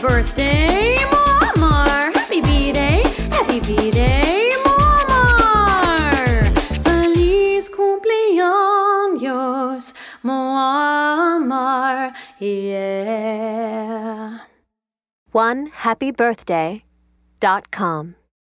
birthday, Muammar. Happy birthday, happy B-Day, Muammar. Feliz cumpleaños, Muammar, yeah. One happy birthday dot com.